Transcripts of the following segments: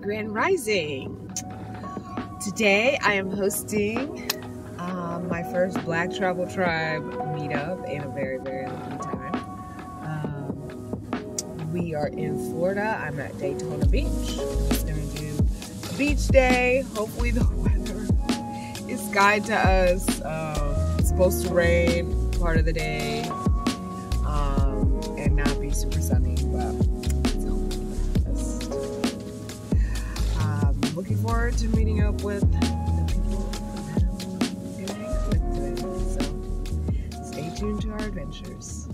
Grand Rising. Today I am hosting um, my first Black Travel Tribe meetup in a very, very long time. Um, we are in Florida. I'm at Daytona Beach. Just gonna do a beach day. Hopefully the weather is kind to us. Um, it's supposed to rain part of the day forward to meeting up with the people that I'm with today. So stay tuned to our adventures.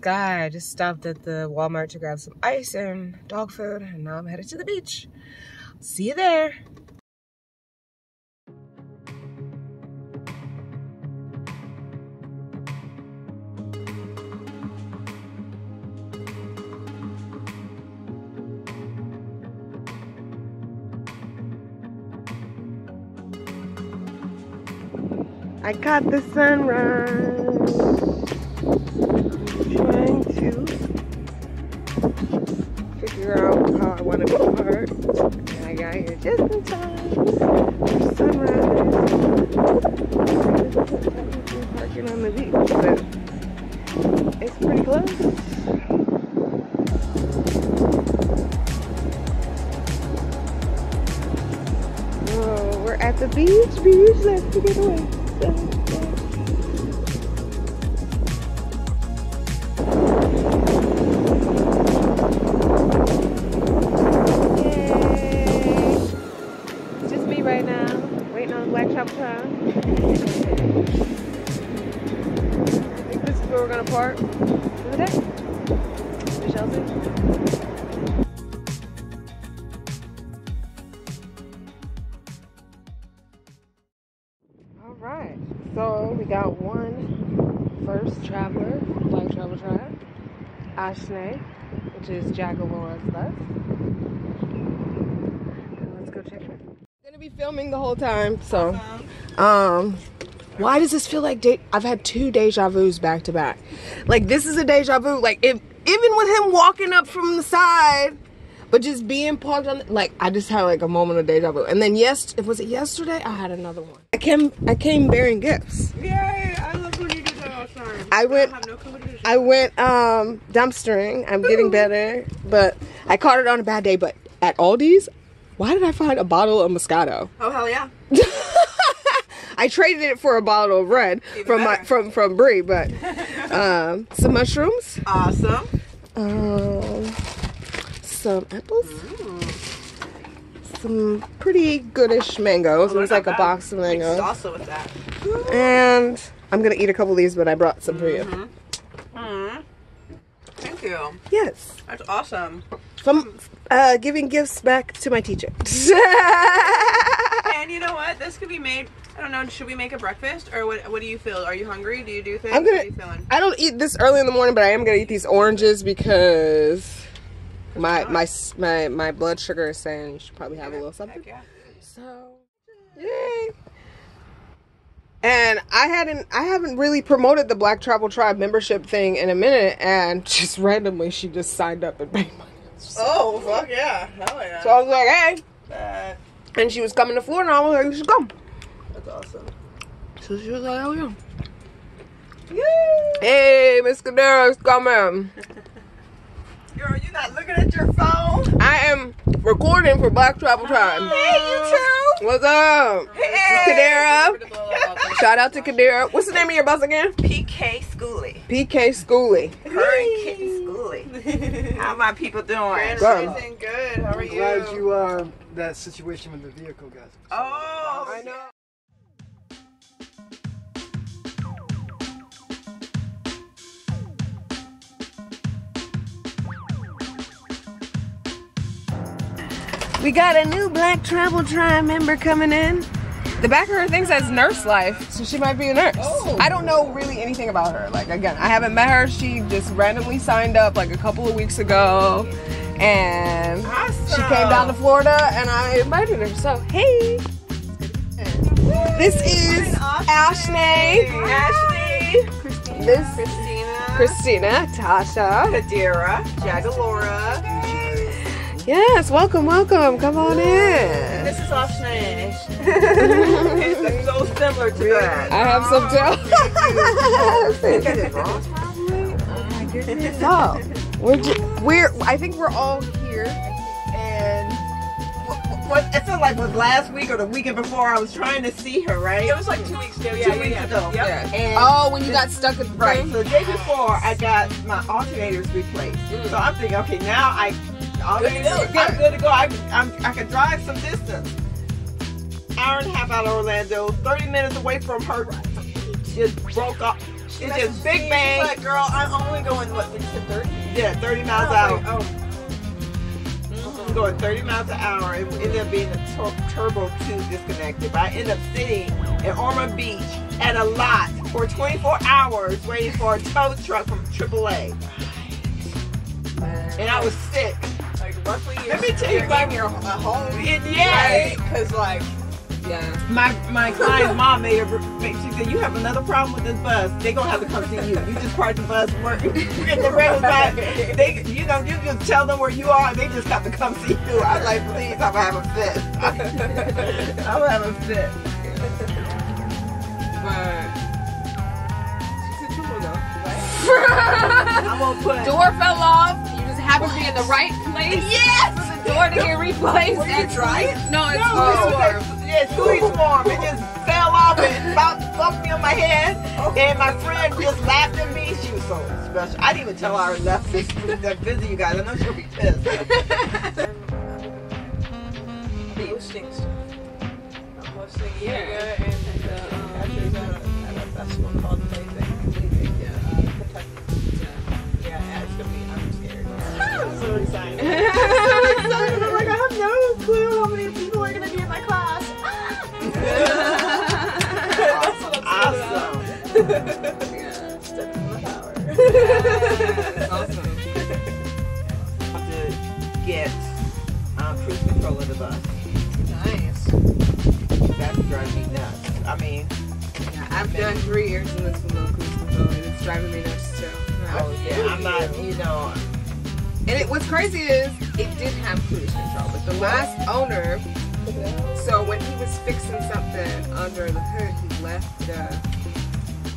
Sky. I just stopped at the Walmart to grab some ice and dog food, and now I'm headed to the beach. See you there. I caught the sunrise I want to go park. And I got here just in time for sunrise. Parking on the beach, but it's pretty close. We're at the beach, beach, let's get away. Is Jagalora's bus. let's go check it out. I'm gonna be filming the whole time, so um why does this feel like de- I've had two deja vus back to back? Like this is a deja vu. Like if even with him walking up from the side, but just being parked on, like, I just had like a moment of deja vu. And then yes, it was it yesterday? I had another one. I came, I came bearing gifts. Yay! I love when you do that all the time. I went, I, no I went um dumpstering. I'm Ooh. getting better, but I caught it on a bad day. But at Aldi's, why did I find a bottle of Moscato? Oh hell yeah! I traded it for a bottle of red Even from better. my from from Brie, but um, some mushrooms. Awesome. Um, some apples. Mm. Some pretty goodish mangoes. Oh, it was like a box of mangoes. Salsa with that. And I'm gonna eat a couple of these, but I brought some mm -hmm. for you. Mm -hmm. Thank you. Yes. That's awesome. From uh, giving gifts back to my teacher. and you know what? This could be made. I don't know. Should we make a breakfast or what? What do you feel? Are you hungry? Do you do things? I'm gonna. I don't eat this early in the morning, but I am gonna eat these oranges because my my my my blood sugar is saying you should probably have a little something. Yeah. So, yay! And I hadn't I haven't really promoted the Black Travel Tribe membership thing in a minute, and just randomly she just signed up and paid money. Oh fuck yeah! Hell yeah! So I was like, hey. Uh, and she was coming to Florida, and I was like, you should come. That's awesome. So she was like, oh yeah. Yay! Hey, Miss Cadera's coming. Girl, you not looking at your phone? I am recording for Black Travel Tribe. Hey, you too. What's up? Hey. Kadera. Shout out to Kadera. What's the name of your bus again? PK Schooly. PK Schooly. Her Kitten Schooly. How my people doing? Good. Good. How are you? Glad you, uh, that situation with the vehicle, guys. Oh, I know. We got a new Black Travel Tribe member coming in. The back of her thing says nurse life, so she might be a nurse. Oh. I don't know really anything about her. Like again, I haven't met her. She just randomly signed up like a couple of weeks ago, and she came down to Florida, and I invited her. So hey, this is Ashley, Ashley, this Christina, Christina, Tasha. Kadira, Jagalora. Yes, welcome, welcome. Come on in. This is Ashley. it's so similar to that. I have some too. so oh oh, we're ju- we're I think we're all here, and What it felt like was last week or the weekend before I was trying to see her, right? It was like two weeks ago. Yeah, Two yeah, weeks yeah. ago. Yep. And oh, when you got stuck at the right, so the day before I got my alternators replaced. Mm. So I'm thinking, okay, now I alternators, go. I'm good to go. I, I'm, I can drive some distance. Hour and a half out of Orlando, 30 minutes away from her. Just broke up. It's just big bang. like, girl, I'm only going, what, did you say 30? Yeah, 30 miles Oh, oh. I'm going 30 miles an hour. It ended up being a tur- turbo tube disconnected. But I ended up sitting in Ormond Beach at a lot for 24 hours waiting for a tow truck from AAA. And I was sick. Like, luckily, you're, Let me tell you you're about- in your a home. And yes, Because, like, Yeah. my my client's mom made a. She said, "You have another problem with this bus. They gonna have to come see you. You just park the bus, work, get the rental back. They, you know, you just tell them where you are. and They just have to come see you." I was like, "Please, I'm gonna have a fit. I'm gonna have a fit." But she's a jewel, though, right? I'm gonna put. door fell off. You just to be in the right place. Yes. For the door to get replaced. Were you That's- dry? No, it's No, it was like- yeah, Suey Swarm. It just fell off and about bumped me on my head. And my friend just laughed at me. She was so special. I didn't even tell her I left this that visit you guys. I know she'll be pissed. The hosting stuff. I'm hosting yoga and uh, um, actually at a, at a festival called I'm so excited. I'm excited. I'm like, I have no clue how many people are gonna be in my class. awesome. Awesome. yeah, step in the power. That's awesome. to get um, cruise control of the bus. Nice. That's driving me nuts. I mean, Yeah, I've done three years in this little cruise control, and it's driving me nuts too. oh yeah, I'm not, you know, And it, what's crazy is it did have cruise control, but the last owner. So when he was fixing something under the hood, he left the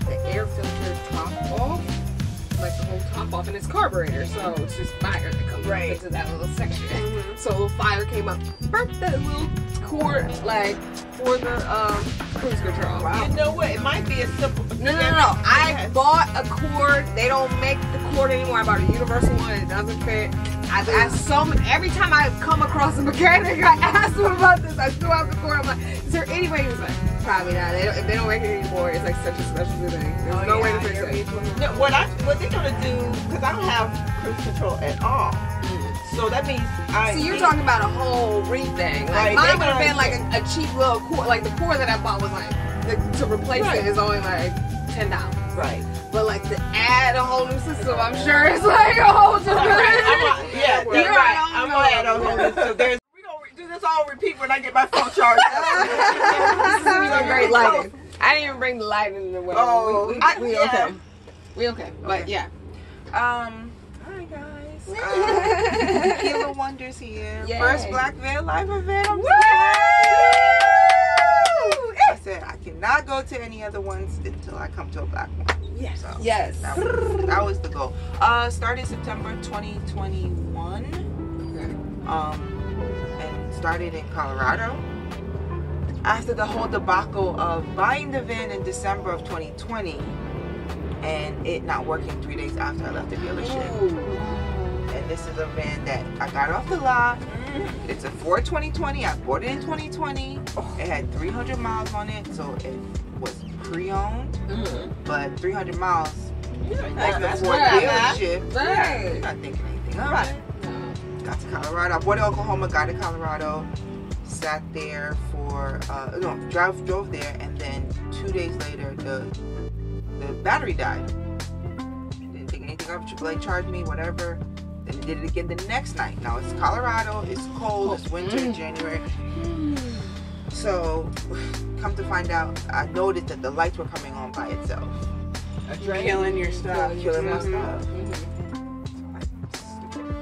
the air filter top off, like the whole top off, and it's carburetor, so it's just fire that comes Right. into that little section. So a little fire came up, burnt that little cord like for the um, cruise control. Wow. you know what? It might be a simple. No, no, no, no. I bought a cord. They don't make the cord anymore. I bought a universal one. It doesn't fit. I've asked so many. Every time I come across a mechanic, I ask them about this. I still have the cord. I'm like, is there any way? He was like, probably not. They don't, they don't make it anymore, it's like such a specialty thing. There's Oh, no way to fix it. No, what I what they're gonna do? Because I don't have cruise control at all. Mm-hmm. So that means I. See, you're talking about a whole re thing. Like Right, mine would have been like a, a cheap little cord. Like the cord that I bought was like the, to replace Right. it is only like ten dollars. right. But like to add a whole new system, I'm sure it's like a whole different. I'm a, yeah, You're you're right. right. I'm gonna add on hold. So there's. We gonna do this all repeat when I get my phone charged. this is gonna be great lighting. I didn't even bring the lighting in the way. Oh, we, we, I- we yeah. okay. We okay. But yeah. Um, hi guys. Um, Tequila Wonders here. Yay. First Black Veil Live event. I'm said I cannot go to any other ones until I come to a black one. Yes. So Yes. that was, that was the goal. Uh, started September 2021. Um, and started in Colorado. After the whole debacle of buying the van in December of 2020 and it not working three days after I left the dealership. And this is a van that I got off the lot. It's a Ford 2020. I bought it in 2020. It had 300 miles on it, so it was pre-owned, Mhm. but 300 miles. Like the that's Ford dealership. Right. You're not thinking anything of Right. it. Got to Colorado. I bought it in Oklahoma, got to Colorado. sat there for uh, no drove drove there, and then two days later the the battery died. Didn't take anything up. AAA charged me, whatever. Then did it again the next night. Now it's Colorado. It's cold. It's winter, in January. So, come to find out, I noticed that the lights were coming on by itself. Killing your stuff. Killing my Mhm. stuff.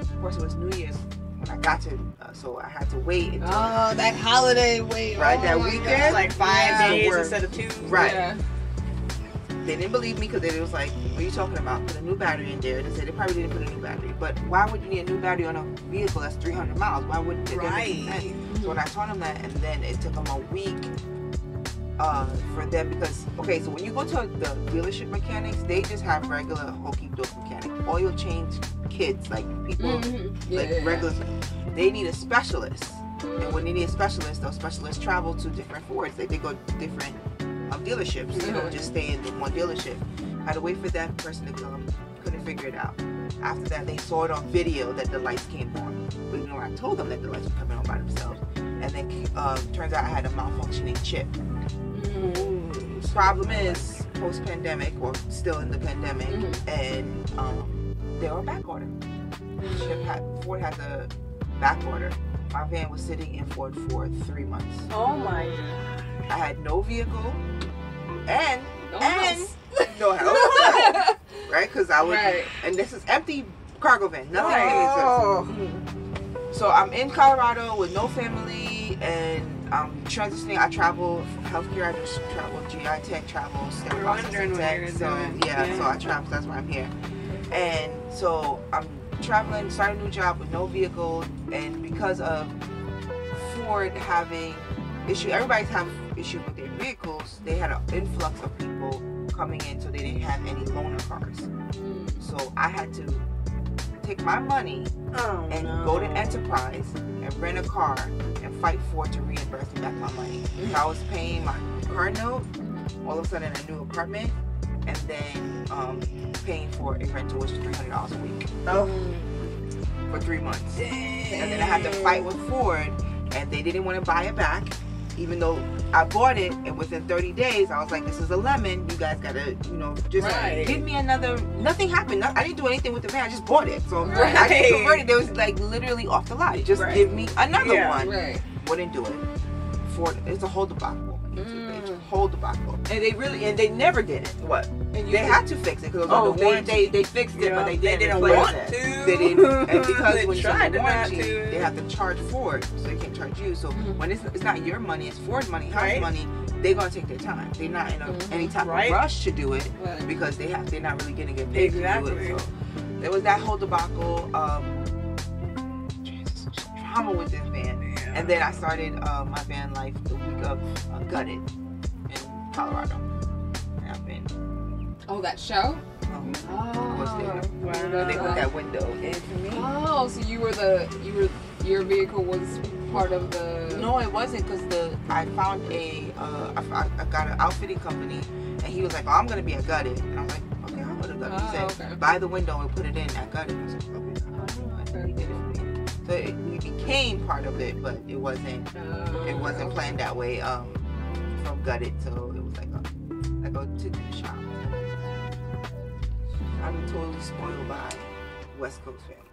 Of course, it was New Year's when I got to, uh, so I had to wait until Oh, that holiday wait. Right, oh that weekend? God. Like five Yeah. days instead of two. Right. Yeah. They didn't believe me because it was like, "What are you talking about? Put a new battery in there." They said they probably didn't put a new battery, but why would you need a new battery on a vehicle that's 300 miles? Why wouldn't it? doesn't make Right. sense. So when I told them that, and then it took them a week uh, for them because okay, so when you go to the dealership mechanics, they just have regular hokey doke mechanic, oil change kids, like people Mhm. Yeah, like yeah, yeah. regular. They need a specialist, and when they need a specialist, those specialists travel to different Fords. Like they go to different um, dealerships. you Mhm. just stay in one dealership. I had to wait for that person to come. Couldn't figure it out. After that, they saw it on video that the lights came on. But you know, I told them that the lights were coming on by themselves. And then um, turns out I had a malfunctioning chip. Mhm. Problem is, post pandemic, or still in the pandemic, Mhm. and um, they were back order. Chip had, Ford had the back order. My van was sitting in Ford for three months. Oh my. I had no vehicle and No and no house, right? Because I was, Right. and this is empty cargo van, nothing Right. can exist. Oh. So I'm in Colorado with no family, and I'm transitioning. I travel for healthcare. I just travel GI Tech, travel step We're processing wondering what tech. So yeah, Yeah. so I travel. That's why I'm here. And so I'm traveling, starting a new job with no vehicle, and because of Ford having issue, everybody's having issues with their vehicles. They had an influx of people coming in, so they didn't have any loaner cars. So I had to take my money Oh and no. go to Enterprise and rent a car and fight for it to reimburse me back my money. So I was paying my car note, all of a sudden a new apartment, and then um, paying for a rental which was three hundred dollars a week Oh. for three months. And then I had to fight with Ford, and they didn't want to buy it back, even though I bought it. And within 30 days, I was like, "This is a lemon. You guys gotta, you know, just Right. give me another." Nothing happened. I didn't do anything with the van. I just bought it. So I Right. just converted. It was like literally off the lot. Just Right. give me another Yeah. one. Wouldn't do it. For It's a whole debacle. Mm. It's a whole debacle. And they really and they never did it. What? And you They had to fix it because Oh, under they, they they fixed it, Yeah, but they didn't, they didn't want it. to. They didn't, and because they when tried under to to. Have to charge Ford, so they can't charge you. So Mhm. when it's, it's not your money, it's Ford's money, house Right. money. They're gonna take their time. They're not in a, Mhm. any type Right. of rush to do it Right. because they have. They're not really gonna get paid to do Exactly. it. So there was that whole debacle. Um, drama with this van, and then I started uh, my band life the week of uh, Gutted in Colorado. And I've been. Oh, that show? Um, Oh. was there. Wow. They put that window into me. Oh, so you were the you were your vehicle was part of the No, it wasn't because the I found a uh, I, I got an outfitting company and he was like, "Oh, I'm gonna be at Gutted," and I'm like, "Okay, I'll go to Gutted." Oh, he said, okay. "Buy the window and put it in at Gutted." I was like, "Okay." And he did it for me. So it, we became part of it, but it wasn't Oh, it wasn't okay. planned that way um, from Gutted. So it was like a like a to do shop. I'm totally spoiled by West Coast life.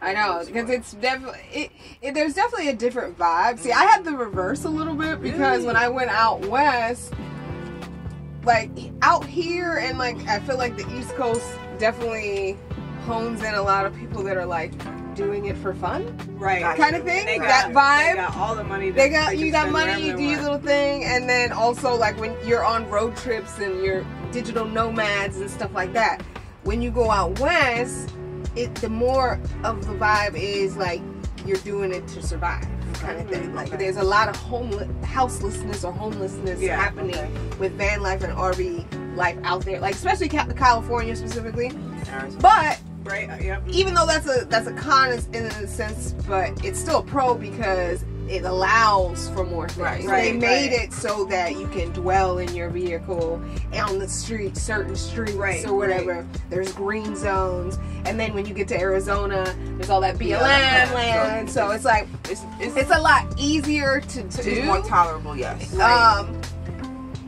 I know because it's definitely it, it, There's definitely a different vibe. See, I had the reverse a little bit because when I went out west, like out here and like I feel like the East Coast definitely hones in a lot of people that are like doing it for fun Right. kind of thing. They that vibe. They got all the money. they got can you got money you do your little thing and then also like when you're on road trips and you're digital nomads and stuff like that when you go out west it the more of the vibe is like you're doing it to survive kind of thing like Okay. there's a lot of homeless houselessness or homelessness Yeah, happening okay. with van life and rv life out there like especially california specifically but Right. uh, Yep. even though that's a that's a con in in a sense, but it's still a pro because it allows for more things. Right, they made right. it so that you can dwell in your vehicle on the street, certain streets Right, or whatever. There's green zones, and then when you get to Arizona, there's all that BLM Yeah. land. So it's like It's it's, it's a lot easier to it's do. more tolerable. Yes. Um,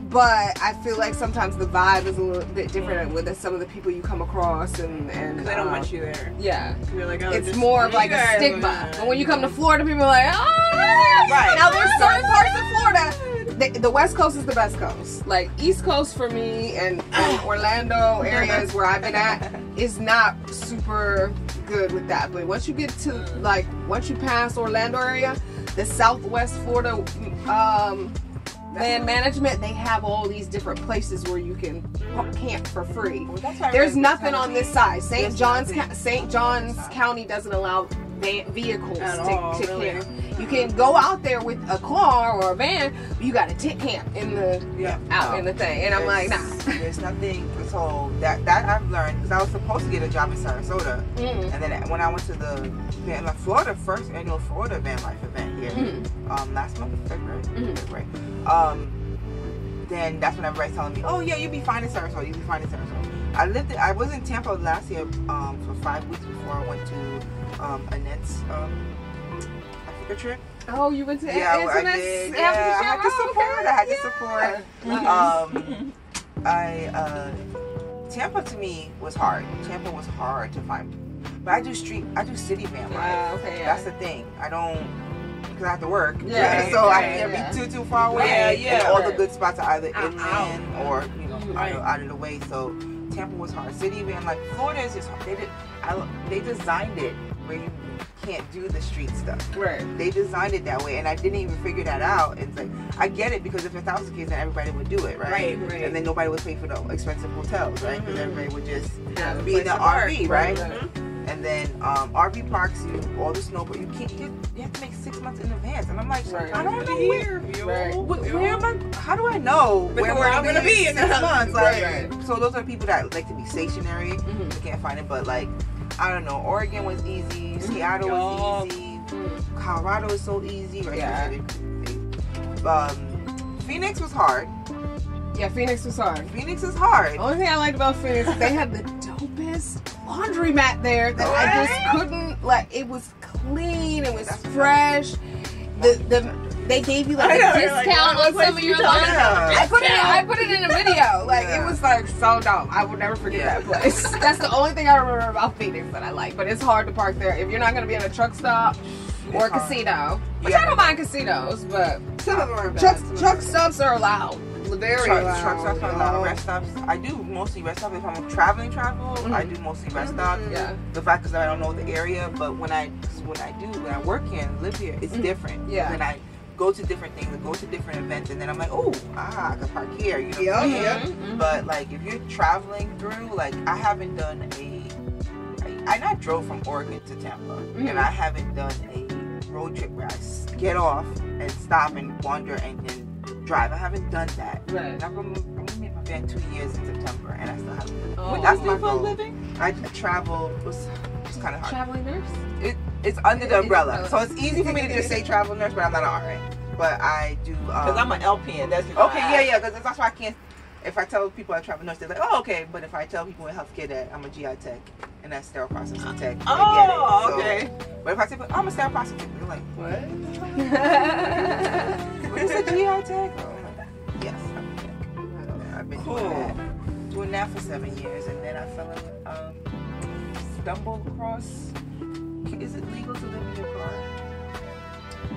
but I feel like sometimes the vibe is a little bit different with some of the people you come across, and and they don't um, want you there. Yeah, You're like, oh, it's more of like a stigma. And when you come to Florida, people are like, oh, Right. Now there's certain parts of Florida. The, the West Coast is the best coast. Like East Coast for me and, and Orlando areas where I've been at is not super good with that. But once you get to like once you pass Orlando area, the Southwest Florida um, land management, they have all these different places where you can camp for free. Well, There's nothing on this side. St. John's St. John's County doesn't allow vehicles At to, all, to really? camp. You can go out there with a car or a van, but you got to tent camp in the Yeah. out No. in the thing. And I'm like, nah. There's- There's nothing. So that that I've learned because I was supposed to get a job in Sarasota, Mm. and then when I went to the Van Life Florida first annual Florida Van Life event here, Mm. um, last month of February, Mhm. February, um, then that's when everybody's telling me, oh yeah, you'll be fine in Sarasota, you'll be fine in Sarasota. I lived. In, I was in Tampa last year um, for five weeks before I went to um, Annette's um, Africa trip. Oh, you went to Yeah, I Antoinette's did. African Yeah, I had to? Support. okay. I had to Yeah. support. Um, I uh, Tampa to me was hard. Tampa was hard to find, but I do street. I do city van life. Ah, okay, yeah. That's the thing. I don't because I have to work. Yeah, so I can't yeah. be too too far away. Yeah, yeah, And all the good spots are either Out, inland or you know out, of, out of the way. So Tampa was hard. City van like Florida is just they did. I, they designed it where you can't do the street stuff Right. they designed it that way and I didn't even figure that out. It's like I get it because if a thousand kids then everybody would do it, right? Right, right. And then nobody would pay for the expensive hotels, right? Because Mhm. everybody would just Have be in the. RV, right? Right. And then um, RV parks, you all the snow, but you can't. You, you have to make six months in advance, and I'm like, Right. I don't know where. Right. Where, where am I? How do I know where, where I'm gonna be in six the- months? Like, Right, so those are people that like to be stationary. Mhm. They can't find it, but like, I don't know. Oregon was easy. Seattle was easy. Colorado is so easy, right? Yeah. Um, Phoenix was hard. Yeah, Phoenix was hard. Phoenix is hard. The only thing I liked about Phoenix, is they had the dopest laundromat there that I just couldn't like. It was clean. It was That's fresh. The the they gave you like a know, you're like, discount on some of you your about? I put it. I put it in a video. Like Yeah. it was like so dope. I will never forget Yeah. that place. That's the only thing I remember about Phoenix that I like. But it's hard to park there if you're not gonna be in a truck stop or a casino. Which Yeah. I don't mind casinos, but Some of them are truck truck stops are allowed. Very Truck, allowed. truck stops are allowed. Rest stops. I do mostly rest stops. If I'm traveling, travel, I do mostly rest stops. Yeah. The fact is that I don't know the area, but when I when I do when I work here and live here, it's Mhm. different. Yeah. I go to different things, I go to different events, and then I'm like, oh, ah, I can park here. You know. Yeah, what I'm saying? yeah. Mhm. But like if you're traveling through, like I haven't done a, I, I not drove from Oregon to Tampa, Mhm. and I haven't done a road trip where I s- get off and stop and wander and then drive. I haven't done that. Right. And I've been, I'm gonna make my van two years in September, and I still haven't. Oh, What that's my goal. living? I, I travel. It was, it was kind of hard. Traveling nurse. It, it's under the umbrella, umbrella. so it's easy for me to just say travel nurse, but I'm not an RN. But I do. Um, Because I'm an LPN. That's Okay, yeah, yeah, because that's why I can't. If I tell people I travel nurse, they're like, "Oh, okay." But if I tell people in healthcare that I'm a GI tech and that's sterile processing tech, they Oh, get it. So- okay. But if I say, "I'm a sterile processing tech," they're like, What? "What is a GI tech?" Oh, like, yes, I'm a tech. I've been Cool. doing that, doing that for seven years, and then I fell in, um, stumbled across. Is it legal to live in your car?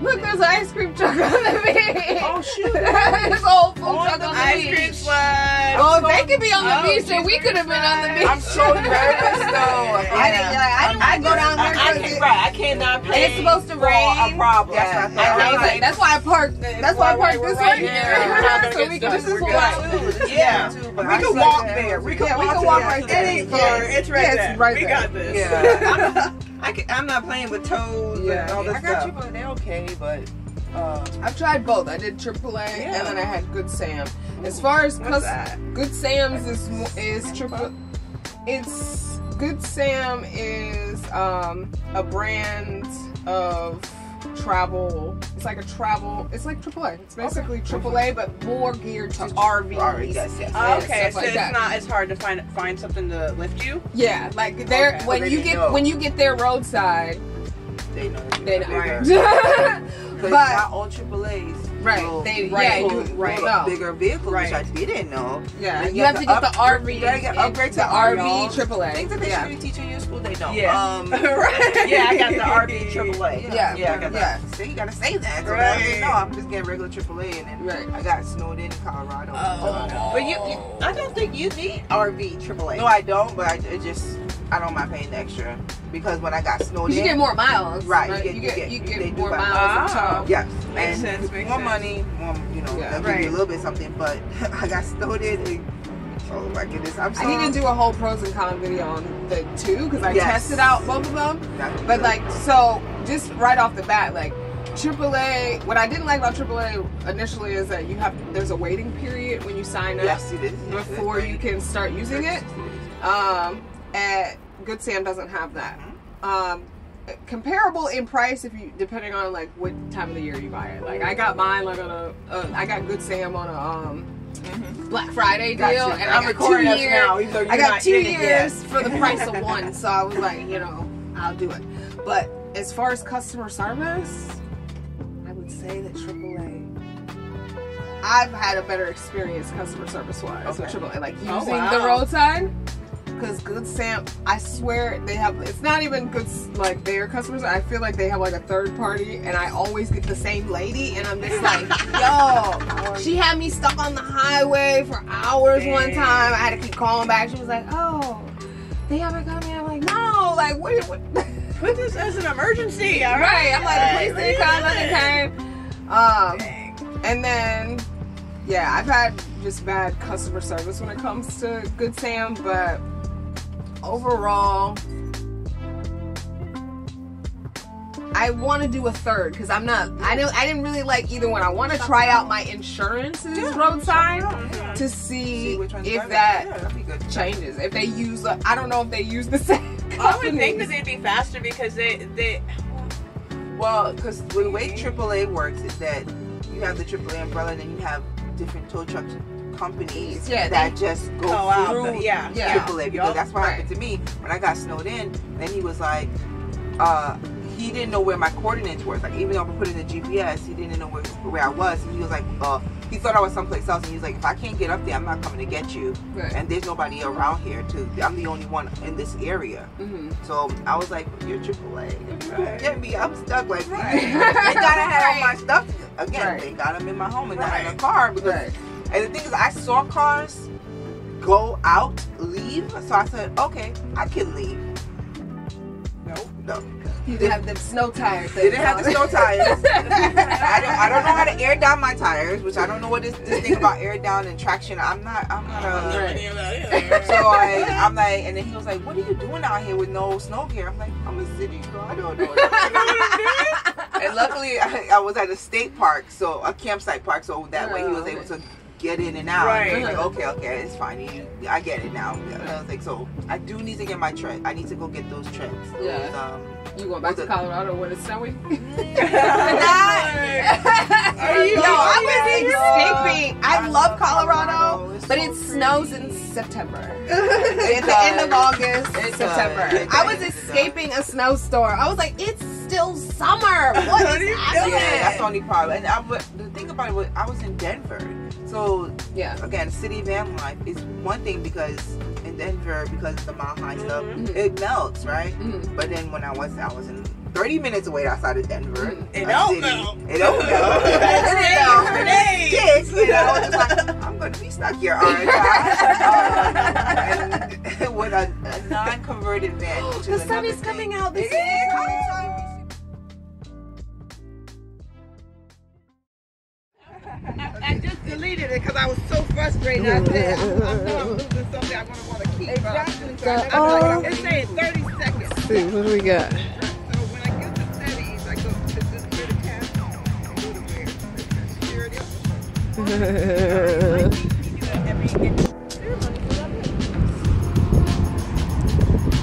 Look, there's an ice cream truck on the beach. Oh, shoot. there's a whole food On truck the on the ice beach. cream slide. Well, if they could be on the Oh, beach, then we could have been on the beach. I'm so nervous though. I didn't, like, I didn't want to go down there I, I can't, it, right, I cannot pay and it's supposed to rain. a problem. That's Yeah, what I I thought. That's why I parked. That's why I parked this right here, Yeah. so we can This just is pull good. out. This is Yeah. good too, but We I can walk there. We can Yeah, we walk can walk right there. ain't It's right there. we got this. Yeah. I can, I'm not playing with toes Yeah. and all this I got you, stuff. but they're okay. But um, I've tried both. I did AAA Yeah. and then I had Good Sam. As far as cus-? Good Sam's is is triple. It's Good Sam is um, a brand of travel. It's like a travel. It's like AAA. It's basically AAA, but more geared to RVs. RVs, yes, yes. Oh, okay, so like it's that. not as hard to find find something to lift you. Yeah, like they're Okay. when So you get know. when you get their roadside, They know. they know. Bigger. But but not all AAA's. Right, they- yeah, pull- you- right. Bigger vehicles, which I didn't know. yeah, Like, you have to get the RV. You gotta get upgrade to the RV. AAA. Things that they yeah. should be teaching you in school, they don't. Yeah. Um, right. Yeah, I got the RV AAA. Yeah, yeah, I got yeah. that. So you gotta say that. So Right. right. No, I'm just getting regular AAA, and then Right. I got snowed in in Colorado. Oh, but you, you, I don't think you need RV AAA. No, I don't. But I it just I don't mind paying extra because when I got snowed Because you in, get more miles. Right, You you get get- you you get, get- do more buy- miles. Of Yes, Makes and sense, makes more sense. money, more you know, Yeah. they'll give Right. you a little bit something. But I got snowed in. And, oh my goodness, I'm so. I need to do a whole pros and cons video on the two because I Yes. tested out both of them. That's But good. like, so just right off the bat, like AAA. What I didn't like about AAA initially is that you have there's a waiting period when you sign up yes, it is, it is, before you can start using it. Um, and Good Sam doesn't have that. Um, comparable in price if you depending on like what time of the year you buy it. Like I got mine like on a, uh, I got Good Sam on a um Black Friday deal, Gotcha. and I'm I got two years. now, even though you're I got two in it yet. years for the price of one, so I was like, you know, I'll do it. But as far as customer service, I would say that AAA. I've had a better experience customer service wise with Okay. AAA, like using Oh, the roadside. Because Good Sam, I swear they have. It's not even good like their customers. I feel like they have like a third party, and I always get the same lady, and I'm just like, yo, she had me stuck on the highway for hours one time. I had to keep calling back. She was like, oh, they haven't come in. I'm like, no, like what? what? Put this as an emergency, all right. right? I'm like, the police didn't come, nothing came. Um, Dang. and then, yeah, I've had just bad customer service when it comes to Good Sam, but overall, I want to do a third because I'm not. I don't. I didn't really like either one. I want to try out my insurances roadside to see, See which if that yeah, good. changes. If they use, uh, I don't know if they use the same. I would think that they'd be faster because they they Well, because the way AAA works is that you have the AAA umbrella, then you have different tow truck companies Yeah, that just go go out. through yeah, yeah. AAA because Yup. that's what Right. happened to me when I got snowed in. Then he was like, uh, he didn't know where my coordinates were. Like even though I put in the GPS, he didn't know where, where I was. And he was like, uh, he thought I was someplace else. And he was like, if I can't get up there, I'm not coming to get you. Right. And there's nobody around here to. I'm the only one in this area. Mhm. So I was like, you're AAA. Right. get me, I'm stuck. Like, Right. thank God I had all my stuff. Again, Right. thank God I'm in my home and not in a car. Because. And the thing is, I saw cars go out, leave. So I said, okay, I can leave. Nope. No. You didn't have the snow tires. They didn't have the snow tires. I don't, I don't know how to air down my tires, which I don't know what this, this thing about air down and traction. I'm not, I'm not a. Right. So I, I'm like, and then he was like, "What are you doing out here with no snow gear?" I'm like, "I'm a city girl. I don't know." and luckily, I, I was at a state park, so a campsite park, so that way he was able to get in and out. And Right. like, "Okay, okay, it's fine. You, I get it now." And I was like, "So I do need to get my trip. I need to go get those trips. Yeah. Um, You going back to it- Colorado when it's snowing? Are you- Yo, I are was you- escaping. I, I love love Colorado, but so it pretty. snows in September. At the end of. August, It September. It I was escaping a snowstorm. I was like, it's still summer. What you happening? Yeah, that's the only problem. And I, the thing about it was, I was in Denver, so Yeah. again, city van life is one thing because in Denver, because of the mile high stuff, Mhm. it melts, right? Mhm. But then when I was, I was in 30 minutes away outside of Denver. Mhm. It a don't city. melt. It don't melt. it don't melt. Yes, you know, I was just like, I'm going to be stuck here, aren't I? Um, and with a, a non-converted van, which The is sun another is thing. coming out this is. year. I'm I just deleted it because I was so frustrated. I said, I'm, I'm losing something I'm going to want to keep. Exactly. So I, Uh-oh. I'm um, like, it's saying 30 seconds. see, what do we got? So when I get to settings, I go to this bit of tab and go to where? Security.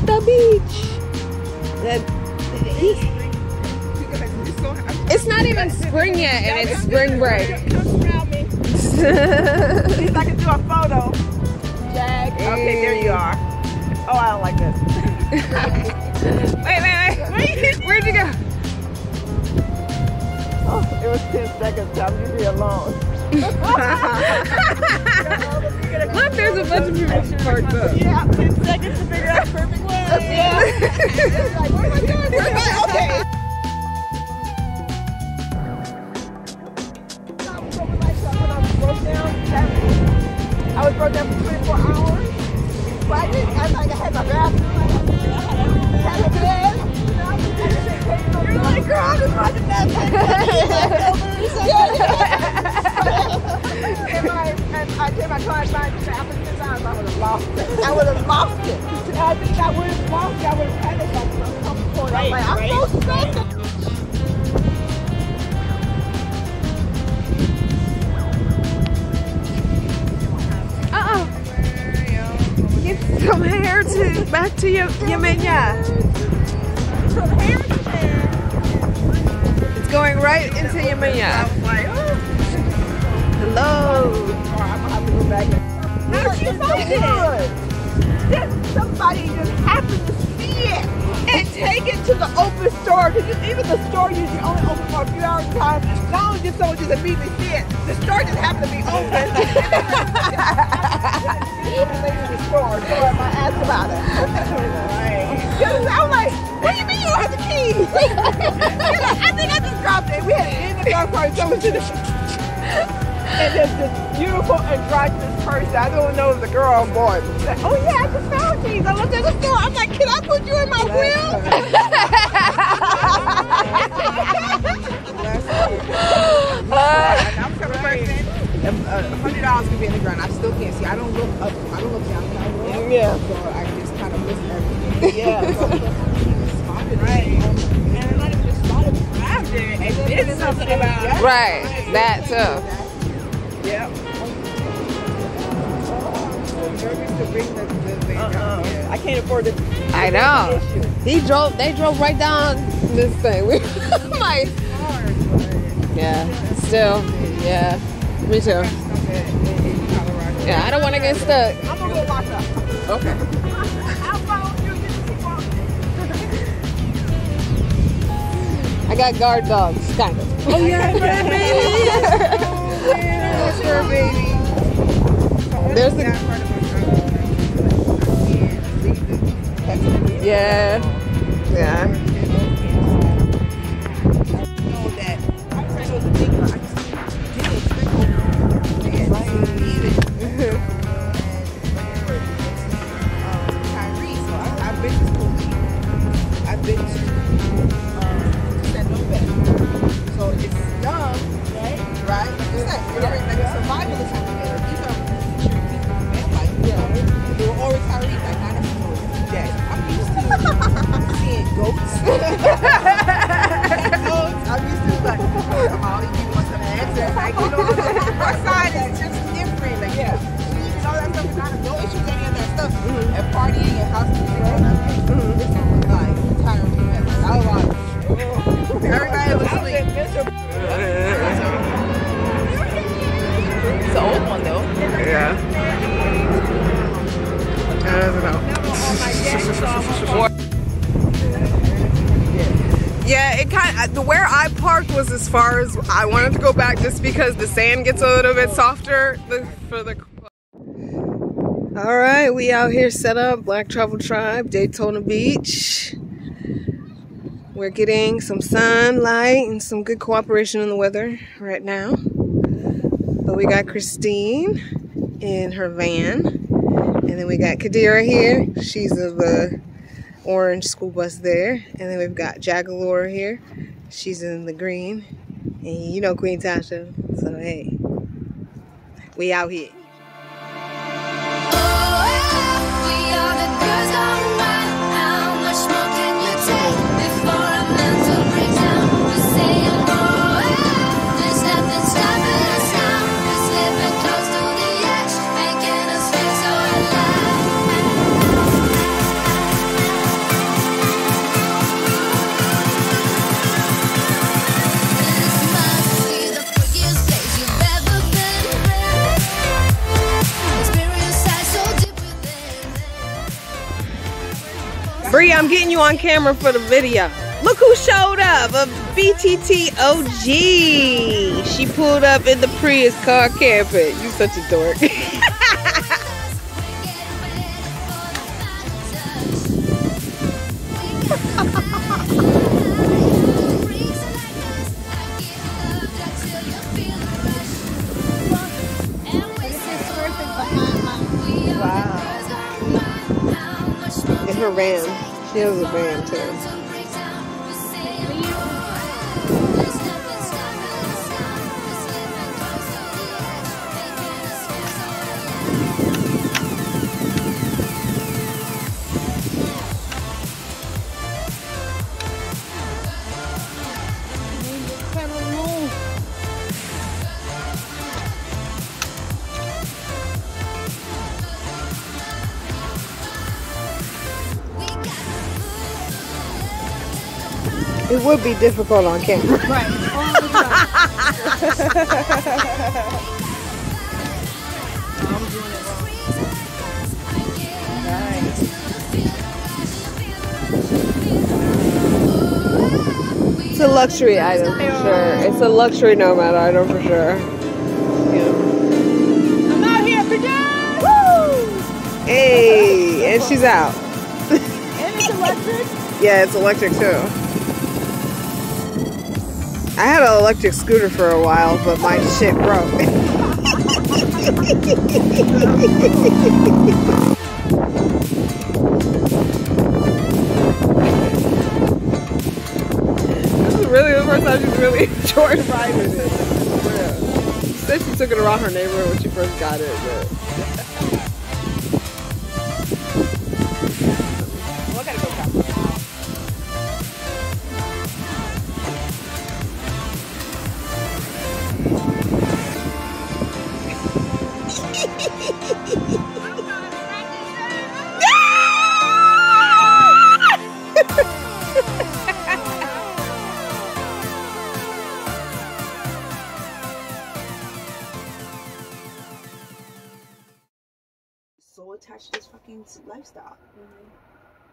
the beach. The, You guys, it's so, I'm it's not even spring yet, and it's spring break. Come around me. See if I can do a photo. Jag. Okay, there you are. Oh, I don't like this. Wait, wait, wait. Where'd you go? Oh, it was 10 seconds. I'm usually alone. Look, there's a bunch of people parked up. Yeah, 10 seconds to figure out the perfect way. Yeah. it's like, what am I doing? Where am I? Okay. I did my car sign to happen to times, I would have lost it. I would have lost it. I think I would have lost it. I would have panicked like point. I'm like, I'm so. Uh-oh. Get some hair to back to your Yemenya. From here to. It's going right into Yemenya. Oh. I'm gonna have to go back. How she find it? Somebody just happened to see it and take it to the open store. Because even the store usually only open for a few hours time. Not only did someone just immediately see it, the store just happened to be open. so it. I'm like, what do you mean you? I think I just dropped it. We had it in the park. Someone should have and there's this beautiful androgynous person. I don't know if it's a girl or a boy. Like, oh yeah, I just found these. I looked at the store. I'm like, can I put you in my wheel? The. A hundred dollars could be in the ground. I still can't see. I don't look up. I don't look down. I look, Yeah. So I just kind of miss everything. Yeah. Right. And not even just spotted after and did something about it. Right, that too. Yep. Nervous to bring the, the van Uh-uh. I can't afford to. I know. He drove. They drove right down this thing. We I'm like, yeah. Still, yeah. Me too. Yeah, I don't want to get stuck. I'm gonna go lock up. Okay. I'll follow you. Just keep walking. I got guard dogs, kind of. Oh yeah, fur baby. Oh man, fur baby. There's the- That part of my childhood. Yeah. Yeah. Where I parked was as far as I wanted to go back just because the sand gets a little bit softer for the. All right, we out here set up Black Travel Tribe, Daytona Beach. We're getting some sunlight and some good cooperation in the weather right now. But we got Christine in her van. And then we got Kadira here. She's of the orange school bus there. And then we've got Jagalore here. She's in the green. And you know Queen Tasha. So hey. We out here. Oh, we are the Bree, I'm getting you on camera for the video. Look who showed up, a BTT OG. She pulled up in the Prius car camping. You such a dork. She has a van too. Would be difficult on camera. It's a luxury item for sure. It's a luxury nomad item for sure. Yeah. I'm out here for that. Hey, and she's out. And it's electric. Yeah, it's electric too. I had an electric scooter for a while, but my shit broke. this is really the first time she's really enjoyed riding it. Yeah. She said she took it around her neighborhood when she first got it, but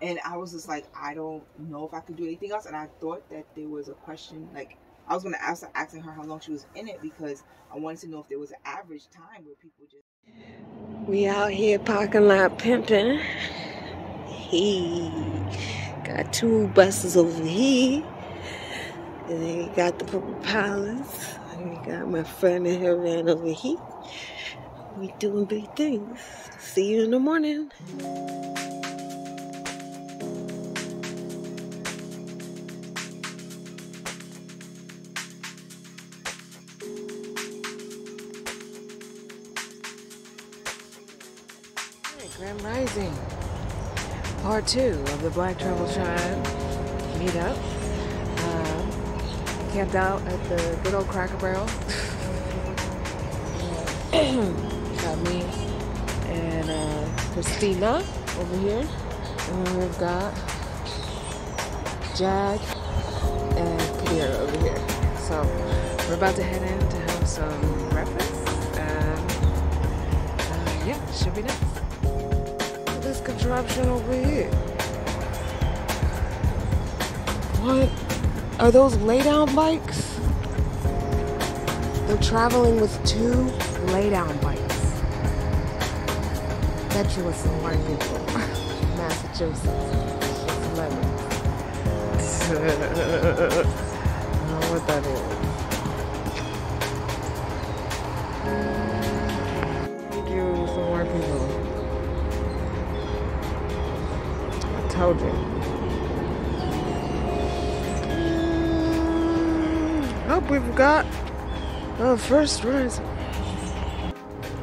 And I was just like, I don't know if I could do anything else. And I thought that there was a question, like, I was gonna ask asking her how long she was in it because I wanted to know if there was an average time where people just We out here parking lot pimping. He got two buses over here. And then we got the Purple Palace. And we got my friend in her van over here. We doing big things. See you in the morning. Grand Rising. Part two of the Black Travel Tribe meetup. Um, camped out at the good old Cracker Barrel. got me and uh, Christina over here. And we've got Jag and Kadir over here. So we're about to head in to have some breakfast. And uh, yeah, should be nice. Contraption over here. What? Are those lay down bikes? They're traveling with two lay down bikes. Bet you it's some white people. Massachusetts. Hilarious. I don't know what that is. Told you. Mm, Hope we've got the first rise.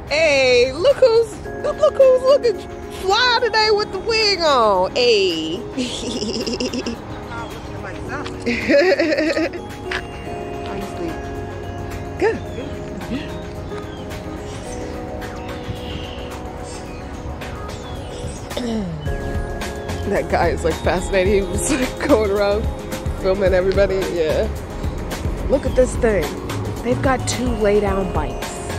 Hey, look who's look who's looking fly today with the wig on. Hey. that guy is like fascinating. He was like going around filming everybody. Yeah. Look at this thing. They've got two lay down bikes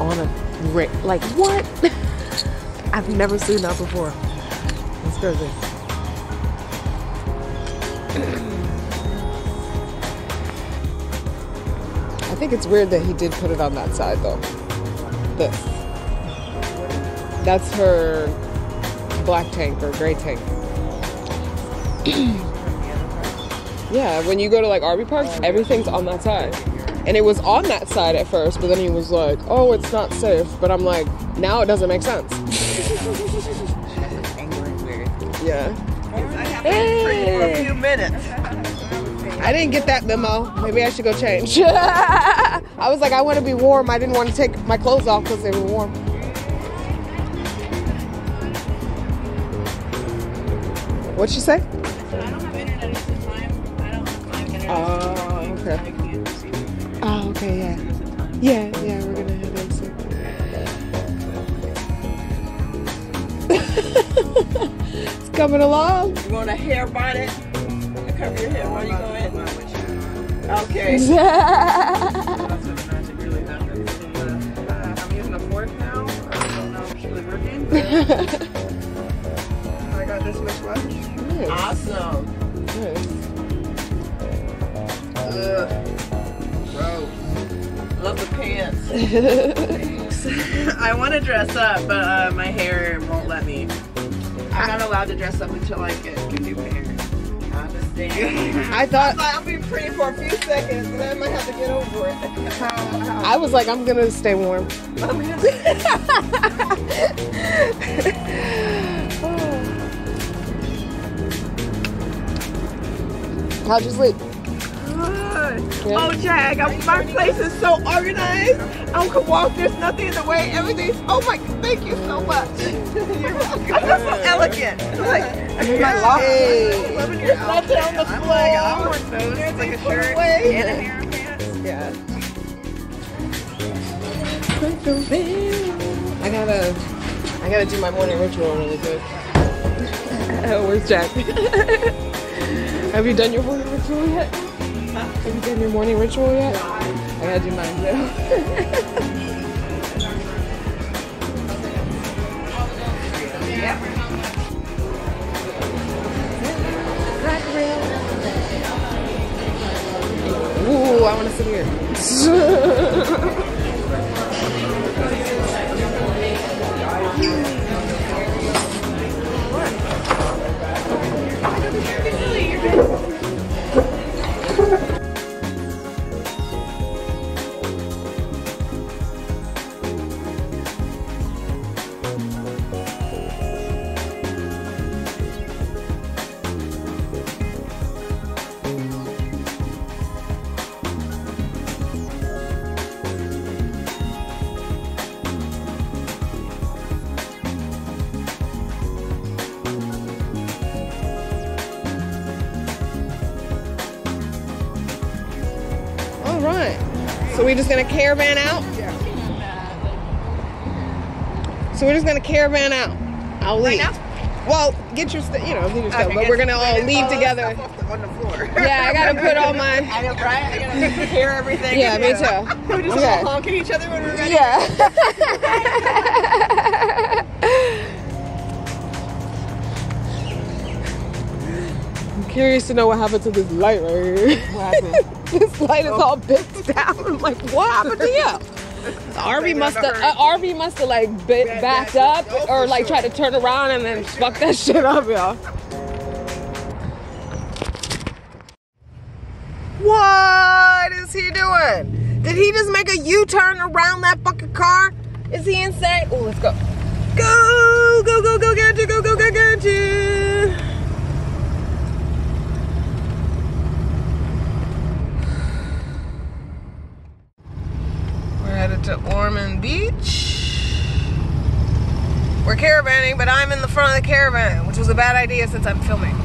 on a ring. Like what? I've never seen that before. It's crazy. I think it's weird that he did put it on that side though. This. That's her black tank or gray tank. yeah, when you go to like RV parks, everything's on that side. And it was on that side at first, but then he was like, oh, it's not safe. But I'm like, now it doesn't make sense. yeah. For a few minutes. I didn't get that memo. Maybe I should go change. I was like, I want to be warm. I didn't want to take my clothes off because they were warm. What'd she say? I don't have internet at this time. I don't have internet. Oh, okay. I can't it. Oh, okay, yeah. Yeah, yeah, we're gonna have them soon. it's coming along. You want a hair bonnet cover your head while you go in? Okay. I'm using a fork now. I don't know if it's really working. I got this much left. Awesome. Ugh. Love the pants. I want to dress up, but uh, my hair won't let me. I'm not allowed to dress up until I get, get new hair. I understand. I thought I'll be pretty for a few seconds, and then I might have to get over it. I was like, I'm gonna stay warm. How'd you sleep? Oh, Jag, I'm, my place is so organized. I can walk. There's nothing in the way. Everything's. Oh my! Thank you so much. You're welcome. I feel so elegant. Like I feel my loft. Hey. Loving your nothing on the floor. like, I want those. There's Like a shirt away. and a hair pants. Yeah. I gotta, I gotta do my morning ritual really quick. Oh, where's Jack? Have you done your morning ritual yet? Have you done your morning ritual yet? I gotta do mine too. Ooh, I wanna sit here. All So we're just gonna caravan out. So we're just gonna caravan out. I'll leave. Well, get your you know, get your stuff. But we're gonna all leave together. on the floor. Yeah, I gotta put all my. I know, right? I gotta prepare everything. Yeah, me too. We just Okay. all honk at each other when we're ready. Yeah. curious to know what happened to this light right here. What happened? this light is all bent down. I'm like, what happened to you? RV must have uh, RV must have like bit, backed up or like tried to turn around and then fuck that shit up, y'all. What is he doing? Did he just make a U-turn around that fucking car? Is he insane? Oh, let's go. Go, go, go, go, get you, go, go, go, get you. We're to Ormond Beach. We're caravanning, but I'm in the front of the caravan, which was a bad idea since I'm filming.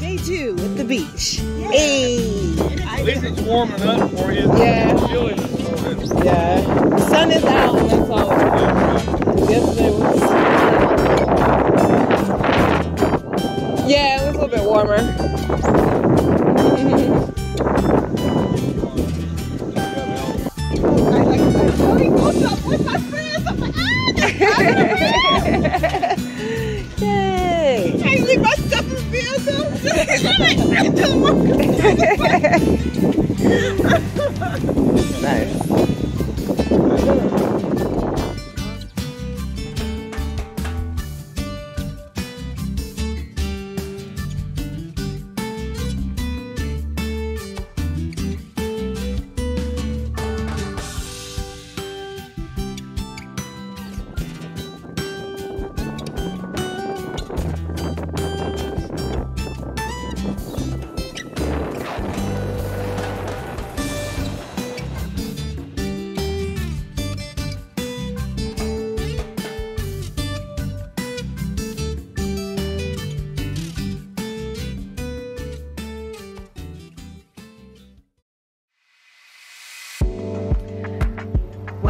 Day two at the beach. Hey. At least it's warming up for you. Yeah. Feeling it a. Yeah. The sun is out, and that's all. Yesterday was. Yeah, it was a little bit warmer.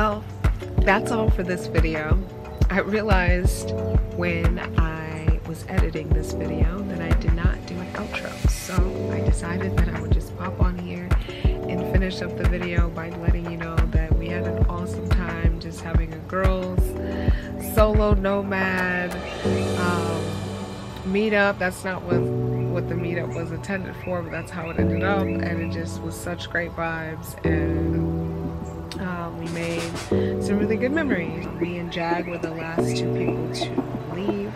Well, that's all for this video. I realized when I was editing this video that I did not do an outro. So I decided that I would just pop on here and finish up the video by letting you know that we had an awesome time just having a girls solo nomad um, meetup. That's not what what the meetup was intended for, but that's how it ended up, and it just was such great vibes and some really good memories. Me and Jag were the last two people to leave,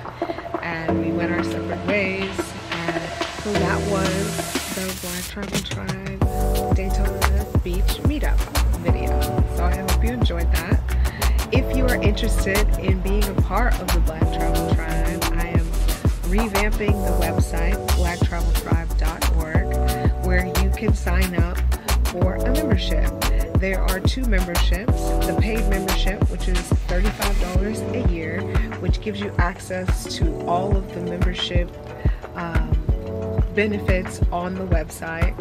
and we went our separate ways. And so that was the Black Travel Tribe Daytona Beach meetup video. So I hope you enjoyed that. If you are interested in being a part of the Black Travel Tribe, I am revamping the website blacktraveltribe.org where you can sign up for a membership. There are two memberships the paid membership, which is $35 a year, which gives you access to all of the membership um, benefits on the website,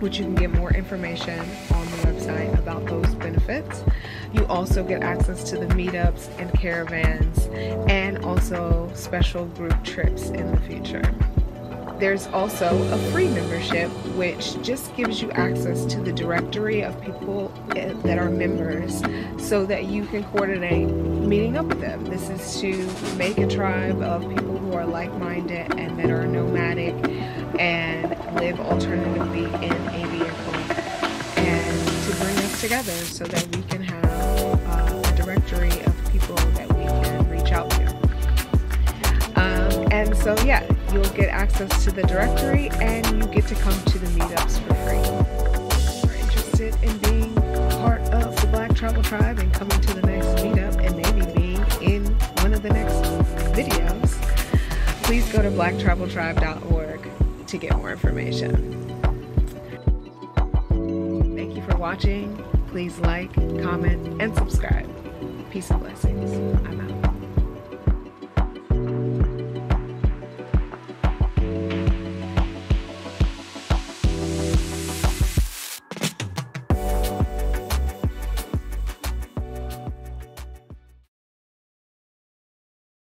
which you can get more information on the website about those benefits. You also get access to the meetups and caravans and also special group trips in the future. There's also a free membership, which just gives you access to the directory of people eh, that are members so that you can coordinate meeting up with them. This is to make a tribe of people who are like minded and that are nomadic and live alternatively in a vehicle and to bring us together so that we can have uh, a directory of people that we can reach out to. Um, and so, yeah, you'll get access to the directory and you get to come to the meetups for free. If you're interested in being part of the Black Travel Tribe and coming to the next meetup and maybe being in one of the next videos, please go to blacktraveltribe.org to get more information. Thank you for watching. Please like, comment, and subscribe. Peace and blessings.